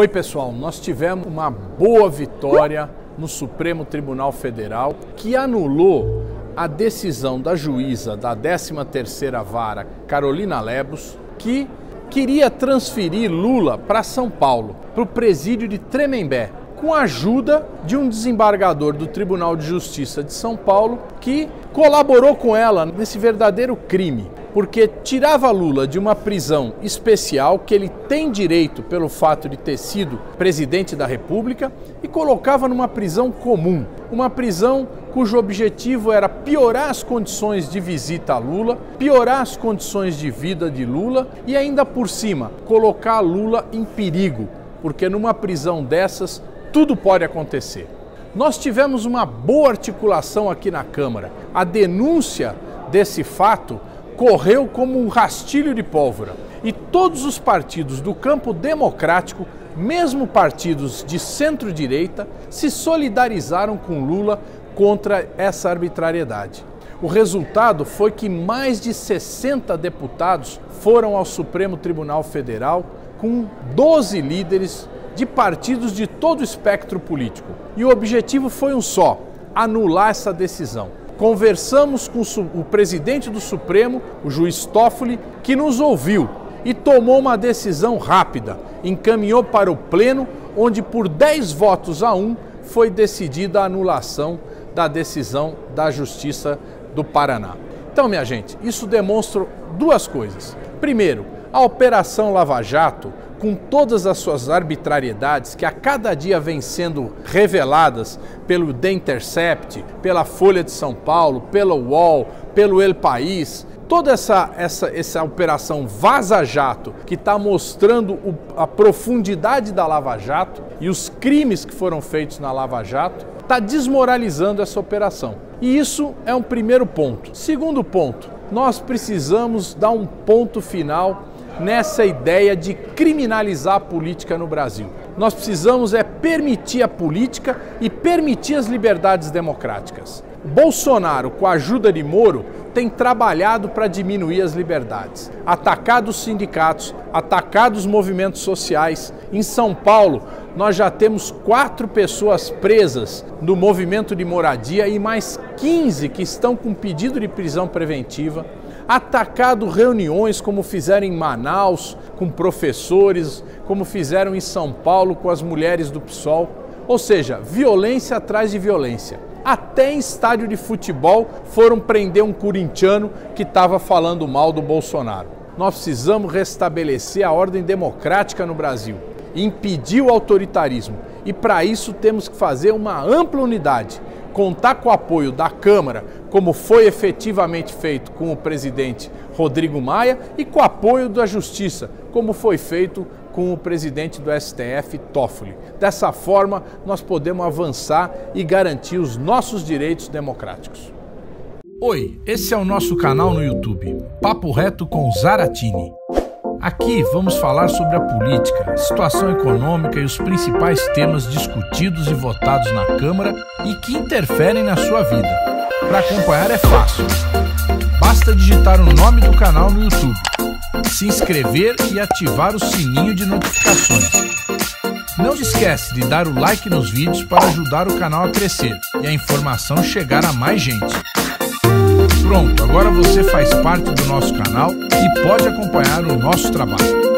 Oi, pessoal. Nós tivemos uma boa vitória no Supremo Tribunal Federal que anulou a decisão da juíza da 13ª Vara, Carolina Lebos, que queria transferir Lula para São Paulo, para o presídio de Tremembé, com a ajuda de um desembargador do Tribunal de Justiça de São Paulo que colaborou com ela nesse verdadeiro crime porque tirava Lula de uma prisão especial que ele tem direito pelo fato de ter sido presidente da República e colocava numa prisão comum, uma prisão cujo objetivo era piorar as condições de visita a Lula, piorar as condições de vida de Lula e ainda por cima colocar Lula em perigo, porque numa prisão dessas tudo pode acontecer. Nós tivemos uma boa articulação aqui na Câmara. A denúncia desse fato correu como um rastilho de pólvora. E todos os partidos do campo democrático, mesmo partidos de centro-direita, se solidarizaram com Lula contra essa arbitrariedade. O resultado foi que mais de 60 deputados foram ao Supremo Tribunal Federal com 12 líderes de partidos de todo o espectro político. E o objetivo foi um só: anular essa decisão conversamos com o presidente do Supremo, o juiz Toffoli, que nos ouviu e tomou uma decisão rápida. Encaminhou para o Pleno, onde por 10 votos a 1 foi decidida a anulação da decisão da Justiça do Paraná. Então, minha gente, isso demonstra duas coisas. Primeiro, a Operação Lava Jato com todas as suas arbitrariedades que a cada dia vêm sendo reveladas pelo The Intercept, pela Folha de São Paulo, pelo UOL, pelo El País, toda essa, essa, essa operação Vaza Jato, que está mostrando o, a profundidade da Lava Jato e os crimes que foram feitos na Lava Jato, está desmoralizando essa operação. E isso é um primeiro ponto. Segundo ponto, nós precisamos dar um ponto final nessa ideia de criminalizar a política no Brasil. Nós precisamos é permitir a política e permitir as liberdades democráticas. Bolsonaro, com a ajuda de Moro, tem trabalhado para diminuir as liberdades, atacado os sindicatos, atacado os movimentos sociais. Em São Paulo, nós já temos quatro pessoas presas no movimento de moradia e mais 15 que estão com pedido de prisão preventiva atacado reuniões como fizeram em Manaus com professores, como fizeram em São Paulo com as mulheres do PSOL. Ou seja, violência atrás de violência. Até em estádio de futebol foram prender um corintiano que estava falando mal do Bolsonaro. Nós precisamos restabelecer a ordem democrática no Brasil, impedir o autoritarismo. E para isso temos que fazer uma ampla unidade contar com o apoio da Câmara, como foi efetivamente feito com o presidente Rodrigo Maia, e com o apoio da Justiça, como foi feito com o presidente do STF, Toffoli. Dessa forma, nós podemos avançar e garantir os nossos direitos democráticos. Oi, esse é o nosso canal no YouTube, Papo Reto com Zaratini. Aqui vamos falar sobre a política, situação econômica e os principais temas discutidos e votados na Câmara e que interferem na sua vida. Para acompanhar é fácil. Basta digitar o nome do canal no YouTube, se inscrever e ativar o sininho de notificações. Não esquece de dar o like nos vídeos para ajudar o canal a crescer e a informação chegar a mais gente. Pronto, agora você faz parte do nosso canal e pode acompanhar o nosso trabalho.